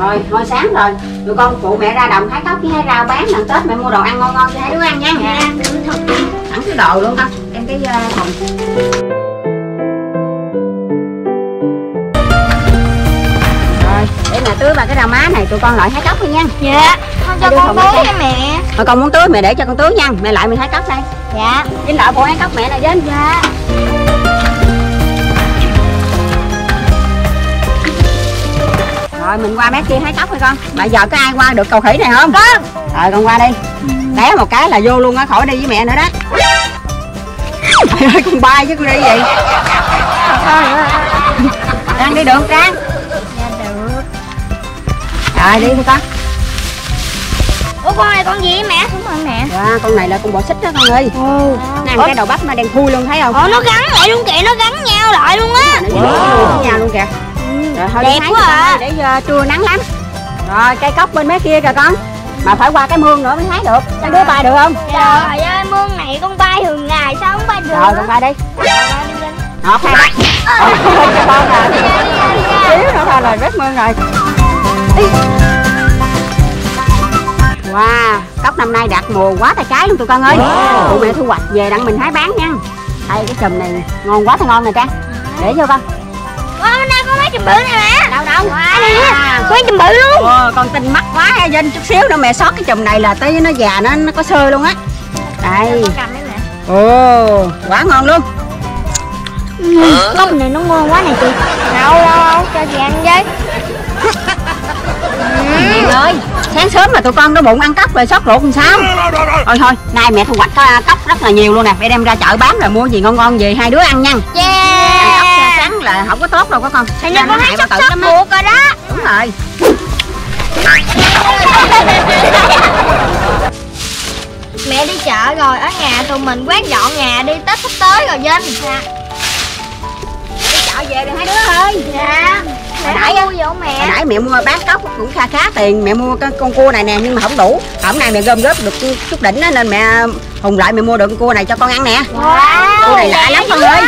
rồi thôi sáng rồi tụi con phụ mẹ ra đồng thái cốc với hai rau bán lần tết mẹ mua đồ ăn ngon ngon cho hai đứa ăn nha Dạ, được thật. sẵn cái đồ luôn con đem cái uh, thùng rồi để mẹ tưới vào cái rau má này tụi con loại thái cốc đi nha Dạ. Con cho con tưới nha mẹ. rồi con muốn tưới mẹ để cho con tưới nha mẹ lại mình thái cốc đây Dạ. dính lợi phụ thái cốc mẹ này đến Dạ. Rồi mình qua mép kia thái cốc thôi con mà giờ có ai qua được cầu khỉ này không Con. rồi con qua đi té một cái là vô luôn á khỏi đi với mẹ nữa đó Trời ơi con bay chứ con đi gì Trang đi được Trang Dạ. Rồi đi thôi con Ủa con này con gì mẹ? Đúng rồi mẹ. Dạ con này là con bò xích đó con ơi Ồ. Nè cái đầu bắp nó đen thui luôn thấy không Ồ nó gắn lại luôn kìa, nó gắn nhau lại luôn á. Nó luôn với nhau luôn kìa Rồi thôi Đẹp quá à. Để uh, trưa nắng lắm. Rồi cây cốc bên mé kia kìa con. Mà phải qua cái mương nữa mới hái được. Cho đứa bay được không? Trời ơi, mương này con bay thường ngày sao không bay được? Rồi con bay đi. Rồi, Ôi, cho con à Xíu nữa thôi là rớt mương rồi. Wow, cốc năm nay đạt mùa quá trời trái luôn tụi con ơi. Tụi mẹ thu hoạch về đặng mình hái bán nha. Đây cái chùm này ngon quá trời ngon nè Trang Để vô con chùm bự này mẹ. Đâu đâu á, có mấy chùm bự luôn. Ồ, con tinh mắt quá ha Vinh chút xíu nữa mẹ sót cái chùm này là tới nó già nó nó có sơ luôn á Đây. Ồ, quá ngon luôn Cốc này nó ngon quá này chị. Đâu đâu đâu, cho chị ăn với. Mẹ ơi, sáng sớm mà tụi con đói bụng ăn cốc rồi sót ruột làm sao Thôi thôi, nay mẹ thu hoạch có cốc rất là nhiều luôn nè Mẹ đem ra chợ bán rồi mua gì ngon ngon về hai đứa ăn nha Yeah. Là không có tốt đâu có con Hình như con thấy lắm á. buộc rồi đó. Đúng rồi Mẹ đi chợ rồi, ở nhà tụi mình quét dọn nhà đi, Tết sắp tới rồi Vinh. Dạ. Đi chợ về rồi hai đứa ơi Dạ. Mẹ Hồi nãy mua Hồi mẹ? nãy mẹ mua bán cốc cũng kha khá tiền Mẹ mua cái con cua này nè nhưng mà không đủ Hôm nay mẹ gom góp được chút đỉnh á Nên mẹ hùng lại mẹ mua được con cua này cho con ăn nè Wow. Cua này lạ lắm con ơi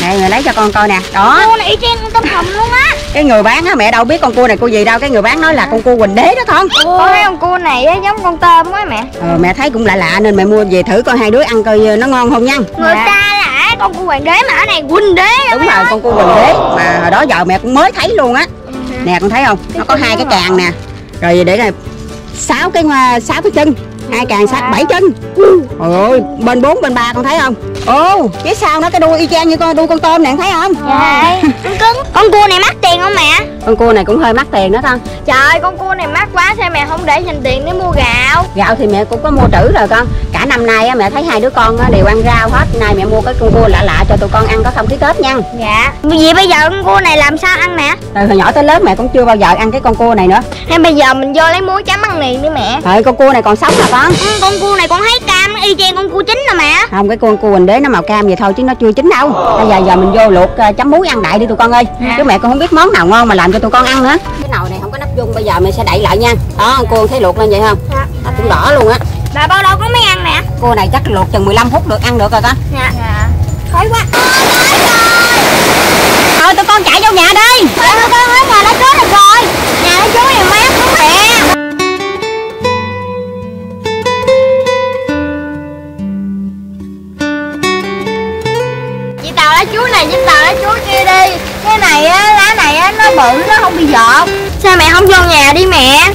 Nè mẹ lấy cho con coi nè. Đó. Cua này con tôm hùm luôn á. cái người bán á mẹ đâu biết con cua này cua gì đâu. Cái người bán nói là con cua quỳnh đế đó con Con thấy con cua này á, giống con tôm quá mẹ. ờ, mẹ thấy cũng lạ lạ nên mẹ mua về thử coi hai đứa ăn coi nó ngon không nha. Người ta là con cua hoàng đế mà ở này quỳnh đế đúng rồi con cua quỳnh đế mà hồi đó giờ mẹ cũng mới thấy luôn á. Nè con thấy không? Nó có hai cái càng nè. Rồi để này sáu cái sáu cái chân. Hai càng sáu bảy chân. Ôi ơi bên bốn bên ba con thấy không ô phía sau nó cái đuôi y chang như con đuôi con tôm nè thấy không Dạ. Con cưng. Con cua này mắc tiền không mẹ? con cua này cũng hơi mắc tiền đó con Trời con cua này mắc quá sao mẹ không để dành tiền để mua gạo? gạo thì mẹ cũng có mua trữ rồi con cả năm nay mẹ thấy hai đứa con đều ăn rau hết nay mẹ mua cái con cua lạ lạ cho tụi con ăn có không khí tết nha Dạ. Vì bây giờ con cua này làm sao ăn mẹ? từ hồi nhỏ tới lớn mẹ cũng chưa bao giờ ăn cái con cua này nữa Hay bây giờ mình vô lấy muối chấm ăn liền đi mẹ. Thôi con cua này còn sống hả con Ừ, con cua này con thấy cam y chang con cua chín nè mẹ. không cái con cua huỳnh đế nó màu cam vậy thôi chứ nó chưa chín đâu bây giờ giờ mình vô luộc ờ, chấm muối ăn đại đi tụi con ơi Dạ. chứ mẹ cũng không biết món nào ngon mà làm cho tụi con ăn nữa cái nồi này không có nắp dung bây giờ mẹ sẽ đậy lại nha đó con cua thấy luộc lên vậy không Dạ. nó cũng đỏ luôn á Bà bao lâu có mới ăn mẹ? cua này chắc luộc chừng 15 phút được ăn được rồi con Dạ. Dạ. Khói quá. thôi tụi con chạy vô nhà đi Thôi con ở nhà nó chết rồi. Này với tàu lá chuối kia đi. Cái này á, lá này á, nó bự nó không bị giọt Sao mẹ không vô nhà đi mẹ?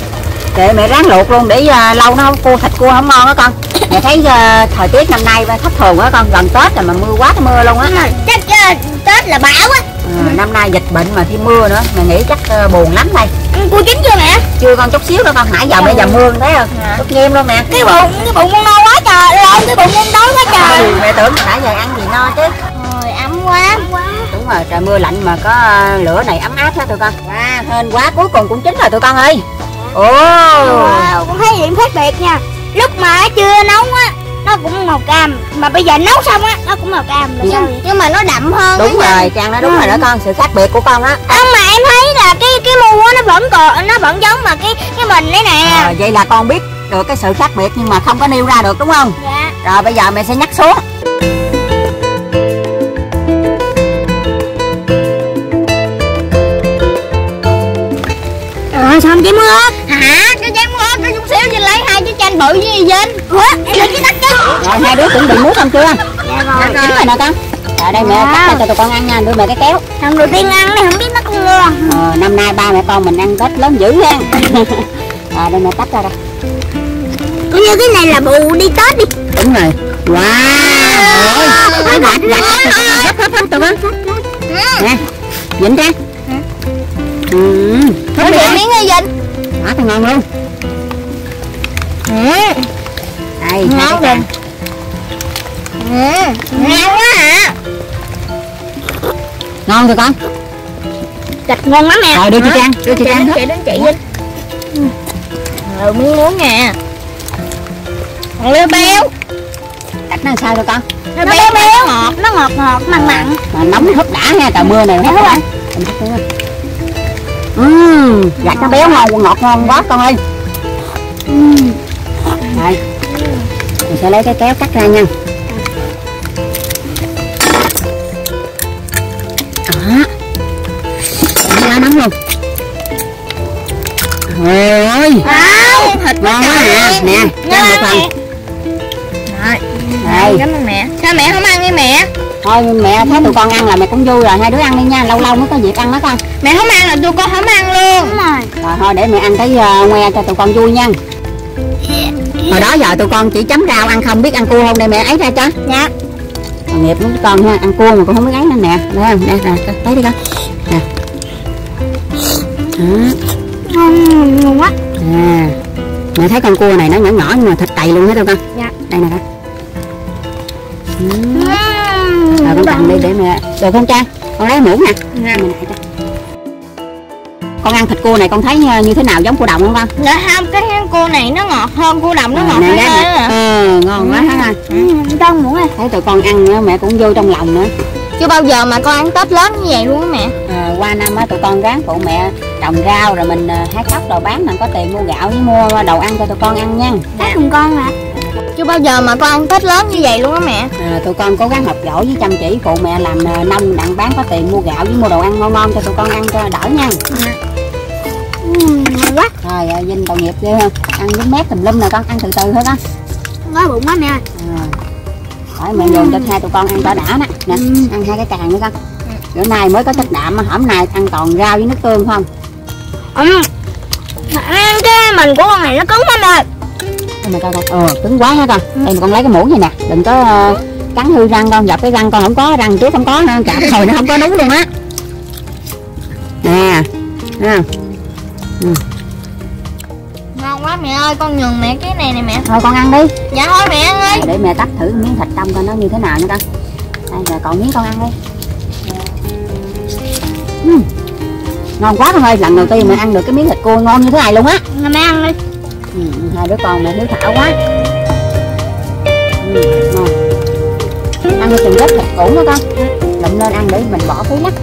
Để mẹ ráng luộc luôn để ờ, lâu nó không cua thịt cua không ngon á con. Mẹ thấy ờ, thời tiết năm nay thất thường á con gần tết rồi mà mưa quá mưa luôn á. Chắc ờ, Tết là bão á. Ờ, năm nay dịch bệnh mà thêm mưa nữa mẹ nghĩ chắc ờ, buồn lắm đây. Ăn cua chín chưa mẹ? Chưa con chút xíu nữa con nãy giờ bây giờ mưa thấy không Dạ. rất nghiêm luôn nè Cái bụng, cái bụng con no quá trời Lộn cái bụng con đói quá trời. Ừ, mẹ tưởng nãy giờ ăn gì no chứ Trời ấm quá ấm quá đúng rồi trời mưa lạnh mà có ờ, lửa này ấm áp đó tụi con. Wow hên quá cuối cùng cũng chín rồi tụi con ơi. Ồ. Wow, con thấy điểm khác biệt nha. Lúc mà chưa nấu á Nó cũng màu cam. Mà bây giờ nấu xong á Nó cũng màu cam sao vậy? Nhưng mà nó đậm hơn đúng nha. rồi trang nói đúng rồi đó con sự khác biệt của con á. Không mà em thấy là cái cái mua á, nó vẫn còn Nó vẫn giống mà cái cái mình đấy nè. Ờ, vậy là con biết được cái sự khác biệt nhưng mà không có nêu ra được đúng không? Dạ. Rồi bây giờ mẹ sẽ nhắc xuống gì Vinh ủa em lấy cái đất chứ rồi hai đứa chuẩn bị muối xong chưa dạ rồi chín rồi nè con ở đây mẹ cắt ra cho tụi con ăn nha đưa mẹ cái kéo. Lần đầu tiên ăn này không biết nó có ngon ờ, năm nay ba mẹ con mình ăn tết lớn dữ ha. À, đây mẹ tách ra đây. Cũng như cái này là bù đi tết đi. Đúng rồi. Wow ôi gạch gạch hấp hấp hấp tụi con. Nè dính ra. Ừ hấp bị đi miếng ngay Vinh quá thì ngon luôn đây Ngon rồi. càng. Ngon quá hả ngon rồi con? Thịt ngon lắm nè rồi đưa chị trang đưa chị trang chị đến chị Vinh Ừ miếng muốn nè. Còn leo béo. Cách nó sao rồi con? Nó béo béo. ngọt Nó ngọt ngọt mặn mặn. Mà nóng húp đã nha trời mưa này húp đã à? Mình húp nữa. Ừm, gạch nó béo ngon ngọt ngon quá con ơi đây. Mình sẽ lấy cái kéo cắt ra nha. Đó. Đó, quá nóng luôn ôi. Wow Thịt ngon quá à nè cho một phần. Rồi. Cảm ơn mẹ. Sao mẹ không ăn đi mẹ? Thôi mẹ thấy tụi con ăn là mẹ cũng vui rồi. Hai đứa ăn đi nha. Lâu lâu mới có dịp ăn đó con. Mẹ không ăn là tụi con không ăn luôn. Đúng rồi rồi thôi để mẹ ăn cái uh, ngoe cho tụi con vui nha hồi đó giờ tụi con chỉ chấm rau ăn không biết ăn cua không đây mẹ? Ấy ra cho. Dạ. Tội nghiệp lắm con ha ăn cua mà con không biết ấy nữa nè. Thấy không? Nè nè thấy đi con. Nè. Ngon ngon quá. À. Mẹ thấy con cua này nó nhỏ nhỏ nhưng mà thịt đầy luôn hết đâu con. Dạ. đây nè con. Rồi con cầm đi để mẹ. Rồi con trang con lấy muỗng nè. Dạ. Mình lại cho. Con ăn thịt cua này con thấy như, như thế nào? Giống cua đồng không con? Dạ không, cái cua này nó ngọt hơn cua đồng nó ngọt nè hơn à. ờ ngon quá ha. Con muỗng à thấy tụi con ăn nữa mẹ cũng vô trong lòng nữa. Chưa bao giờ mà con ăn Tết lớn như vậy luôn á mẹ. À, qua năm á tụi con ráng phụ mẹ trồng rau rồi mình hái cóc đồ bán mình có tiền mua gạo với mua đồ ăn cho tụi con ăn nha. Tết cùng con hả? Chưa bao giờ mà con ăn Tết lớn như vậy luôn á mẹ. À, tụi con cố gắng học giỏi với chăm chỉ phụ mẹ làm nông đặng bán có tiền mua gạo với mua đồ ăn ngon ngon cho tụi con ăn cho đỡ nha Ngon quá rồi à, Vinh tội nghiệp ghê không ăn với mép tùm lum nè con ăn từ từ thôi con. Nói bụng quá mẹ ơi à. Hỏi mẹ dồn cho hai tụi con ăn cho đã nè nè ăn hai cái càng nữa con. Bữa nay mới có chất đạm mà hổm nay ăn toàn rau với nước tương không? Ừ Ăn cái mình của con này nó cứng lắm Đây nè con con ờ cứng quá ha con. Đây mà con lấy cái muỗng này nè đừng có ờ, cắn hư răng con dập cái răng con không có răng trước không có chạm hồi nó không có đúng luôn á. Nè Ngon quá mẹ ơi, con nhường mẹ cái này nè mẹ. Thôi con ăn đi. Dạ thôi mẹ ăn ơi để mẹ tách thử miếng thịt trong coi nó như thế nào nha con đây rồi còn miếng con ăn đi. Ừm, ngon quá con ơi lần đầu tiên mẹ ăn được cái miếng thịt cua ngon như thế này luôn á. Mẹ ăn đi. Ừ, hai đứa con mẹ hiếu thảo quá. Ừ, ngon. Ăn cái chừng rất thịt ổn đó con. Lụm lên ăn để mình bỏ phí lắm